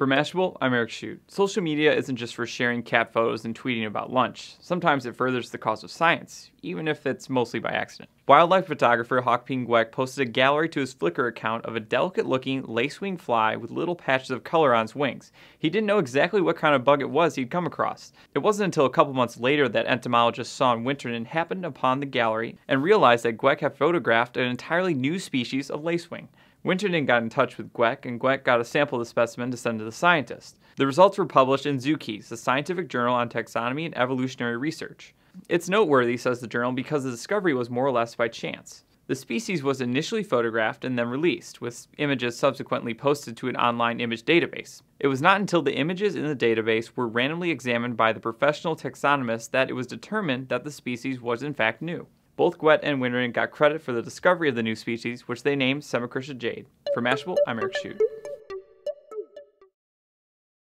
For Mashable, I'm Eric Shute. Social media isn't just for sharing cat photos and tweeting about lunch. Sometimes it furthers the cause of science, even if it's mostly by accident. Wildlife photographer Hock Ping Guek posted a gallery to his Flickr account of a delicate looking lacewing fly with little patches of color on its wings. He didn't know exactly what kind of bug it was he'd come across. It wasn't until a couple months later that entomologist Shaun Winterton happened upon the gallery and realized that Guek had photographed an entirely new species of lacewing. Winterton got in touch with Guek, and Guek got a sample of the specimen to send to the scientist. The results were published in Zookeys, the scientific journal on taxonomy and evolutionary research. It's noteworthy, says the journal, because the discovery was more or less by chance. The species was initially photographed and then released, with images subsequently posted to an online image database. It was not until the images in the database were randomly examined by the professional taxonomist that it was determined that the species was in fact new. Both Guek and Winterton got credit for the discovery of the new species, which they named Semachrysa jadei. For Mashable, I'm Eric Shute.